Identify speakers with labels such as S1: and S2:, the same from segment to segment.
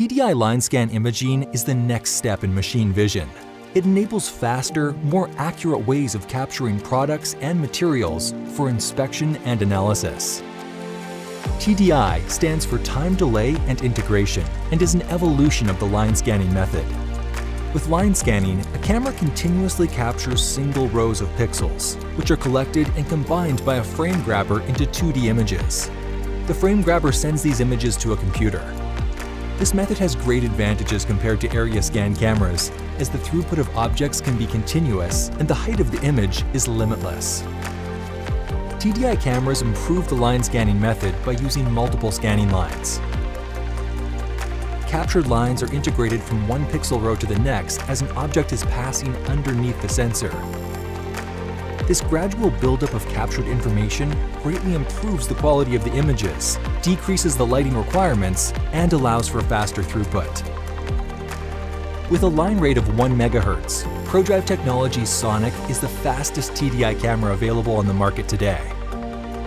S1: TDI line scan imaging is the next step in machine vision. It enables faster, more accurate ways of capturing products and materials for inspection and analysis. TDI stands for Time Delay and Integration and is an evolution of the line scanning method. With line scanning, a camera continuously captures single rows of pixels, which are collected and combined by a frame grabber into 2D images. The frame grabber sends these images to a computer. This method has great advantages compared to area scan cameras, as the throughput of objects can be continuous and the height of the image is limitless. TDI cameras improve the line scanning method by using multiple scanning lines. Captured lines are integrated from one pixel row to the next as an object is passing underneath the sensor. This gradual buildup of captured information greatly improves the quality of the images, decreases the lighting requirements, and allows for faster throughput. With a line rate of 1 MHz, Prodrive Technologies Sonic is the fastest TDI camera available on the market today.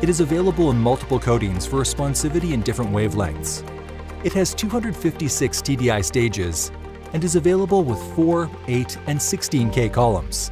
S1: It is available in multiple coatings for responsivity in different wavelengths. It has 256 TDI stages and is available with 4, 8, and 16K columns.